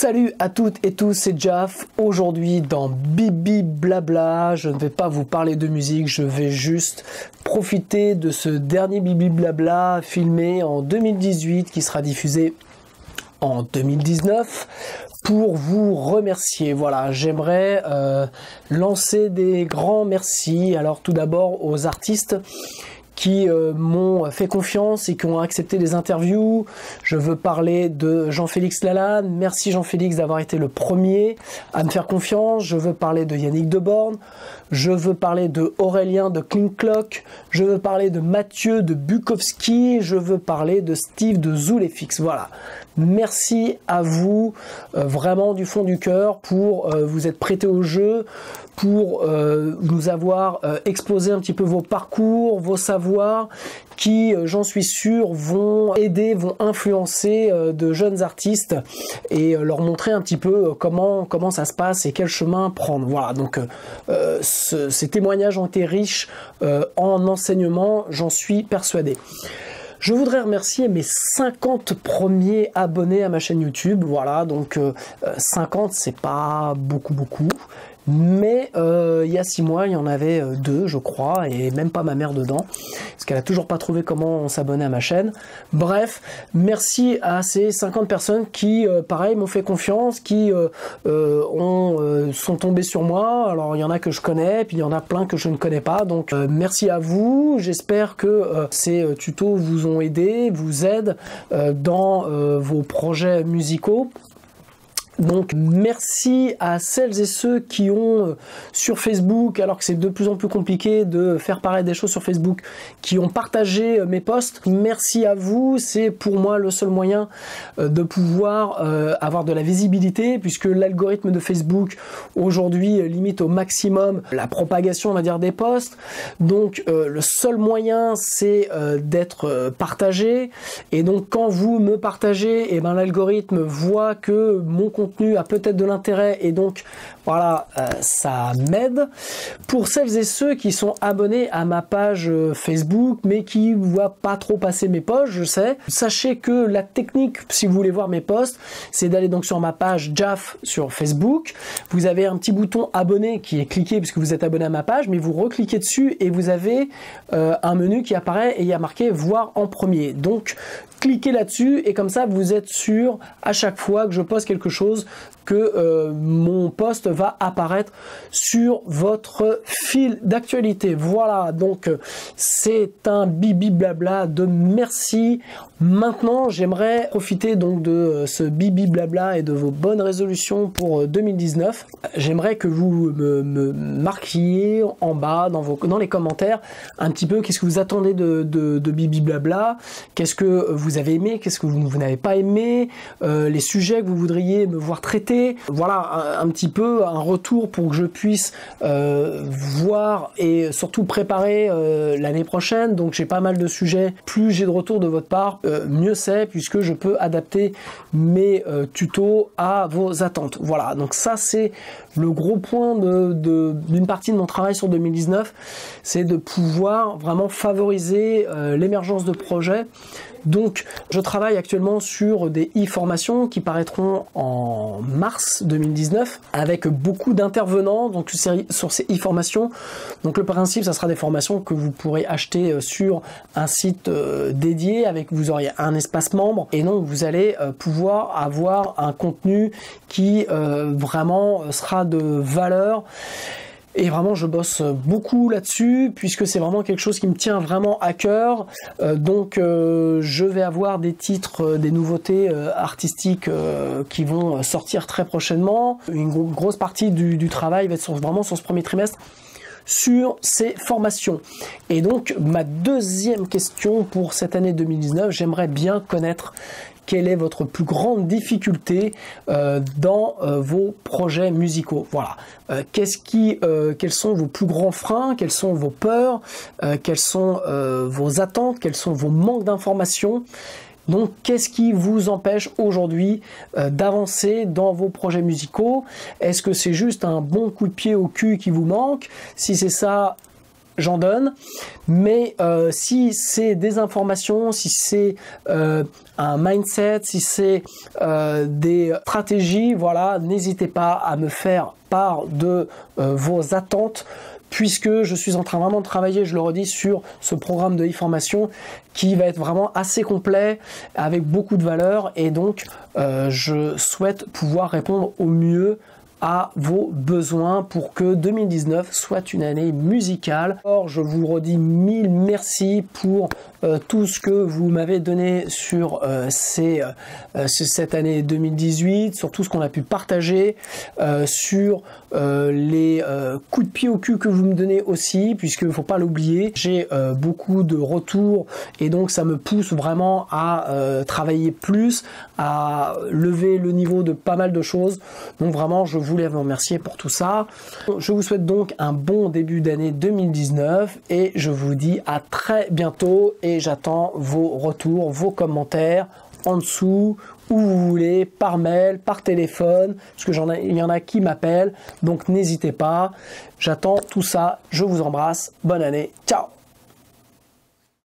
Salut à toutes et tous, c'est Jaff. Aujourd'hui dans Bibi Blabla, je ne vais pas vous parler de musique, je vais juste profiter de ce dernier Bibi Blabla filmé en 2018 qui sera diffusé en 2019 pour vous remercier. Voilà, j'aimerais euh, lancer des grands merci. Alors tout d'abord aux artistes qui euh, m'ont fait confiance et qui ont accepté les interviews. Je veux parler de Jean-Félix Lalanne. Merci Jean-Félix d'avoir été le premier à me faire confiance. Je veux parler de Yannick Deborn. Je veux parler de Aurélien de Clean Clock. Je veux parler de Mathieu de Bukowski. Je veux parler de Steve de Zoulefix. Voilà. Merci à vous euh, vraiment du fond du cœur pour euh, vous être prêté au jeu, pour euh, nous avoir exposé un petit peu vos parcours, vos savoirs qui, j'en suis sûr, vont aider, vont influencer de jeunes artistes et leur montrer un petit peu comment, comment ça se passe et quel chemin prendre. Voilà, donc ces témoignages ont été riches en enseignement, j'en suis persuadé. Je voudrais remercier mes 50 premiers abonnés à ma chaîne YouTube. Voilà, donc 50, euh, c'est pas beaucoup, beaucoup. Mais euh, il y a six mois, il y en avait euh, deux, je crois, et même pas ma mère dedans, parce qu'elle a toujours pas trouvé comment s'abonner à ma chaîne. Bref, merci à ces 50 personnes qui, euh, pareil, m'ont fait confiance, qui ont, sont tombées sur moi. Alors il y en a que je connais, puis il y en a plein que je ne connais pas. Donc merci à vous. J'espère que ces tutos vous ont aidé, vous aident dans vos projets musicaux. Donc merci à celles et ceux qui ont euh, sur Facebook, alors que c'est de plus en plus compliqué de faire paraître des choses sur Facebook, qui ont partagé euh, mes posts. Merci à vous, c'est pour moi le seul moyen euh, de pouvoir avoir de la visibilité, puisque l'algorithme de Facebook aujourd'hui limite au maximum la propagation, on va dire, des posts. Donc le seul moyen, c'est d'être partagé. Et donc quand vous me partagez, et eh ben l'algorithme voit que mon contenu a peut-être de l'intérêt et donc voilà, euh, ça m'aide. Pour celles et ceux qui sont abonnés à ma page euh, Facebook mais qui voient pas trop passer mes posts, je sais, sachez que la technique, si vous voulez voir mes posts, c'est d'aller donc sur ma page JAF sur Facebook. Vous avez un petit bouton abonné qui est cliqué puisque vous êtes abonné à ma page, mais vous recliquez dessus et vous avez euh, un menu qui apparaît et il y a marqué voir en premier. Donc cliquez là-dessus et comme ça vous êtes sûr à chaque fois que je poste quelque chose que euh, mon poste va apparaître sur votre fil d'actualité. Voilà, donc c'est un bibi blabla de merci. Maintenant, j'aimerais profiter donc de euh, ce bibi blabla et de vos bonnes résolutions pour 2019. Euh, j'aimerais que vous me, marquiez en bas dans, vos, dans les commentaires un petit peu qu'est-ce que vous attendez de, de, bibi blabla, qu'est-ce que vous avez aimé, qu'est-ce que vous, n'avez pas aimé, les sujets que vous voudriez me traiter voilà un, petit peu un retour pour que je puisse euh, voir et surtout préparer euh, l'année prochaine. Donc j'ai pas mal de sujets. Plus j'ai de retour de votre part, euh, mieux c'est puisque je peux adapter mes tutos à vos attentes. Voilà, donc ça c'est le gros point de, d'une partie de mon travail sur 2019, c'est de pouvoir vraiment favoriser l'émergence de projets donc, je travaille actuellement sur des e-formations qui paraîtront en mars 2019 avec beaucoup d'intervenants donc sur ces e-formations. Donc, le principe, ça sera des formations que vous pourrez acheter euh, sur un site euh, dédié avec vous auriez un espace membre et donc vous allez euh, pouvoir avoir un contenu qui vraiment sera de valeur et vraiment, je bosse beaucoup là-dessus, puisque c'est vraiment quelque chose qui me tient vraiment à cœur. Euh, donc, euh, je vais avoir des titres, euh, des nouveautés artistiques qui vont sortir très prochainement. Une grosse partie du, travail va être vraiment sur ce premier trimestre sur ces formations. Et donc, ma deuxième question pour cette année 2019, j'aimerais bien connaître quelle est votre plus grande difficulté euh, dans euh, vos projets musicaux. Voilà. Euh, qu'est-ce qui, quels sont vos plus grands freins, quelles sont vos peurs, quelles sont vos attentes, quels sont vos manques d'informations. Donc, qu'est-ce qui vous empêche aujourd'hui d'avancer dans vos projets musicaux? Est-ce que c'est juste un bon coup de pied au cul qui vous manque? Si c'est ça, j'en donne. Mais euh, si c'est des informations, si c'est euh, un mindset, si c'est euh, des stratégies, voilà, n'hésitez pas à me faire part de vos attentes puisque je suis en train vraiment de travailler, je le redis, sur ce programme de e-formation qui va être vraiment assez complet, avec beaucoup de valeur, et donc je souhaite pouvoir répondre au mieux à vos besoins pour que 2019 soit une année musicale. Or, je vous redis mille merci pour euh, tout ce que vous m'avez donné sur euh, euh, cette année 2018, sur tout ce qu'on a pu partager, sur les coups de pied au cul que vous me donnez aussi, puisque faut pas l'oublier, j'ai beaucoup de retours et donc ça me pousse vraiment à travailler plus, à lever le niveau de pas mal de choses. Donc vraiment, je voulais vous remercier pour tout ça. Je vous souhaite donc un bon début d'année 2019 et je vous dis à très bientôt et j'attends vos retours, vos commentaires en dessous, où vous voulez, par mail, par téléphone, parce que j'en ai, il y en a qui m'appellent, donc n'hésitez pas. J'attends tout ça. Je vous embrasse. Bonne année. Ciao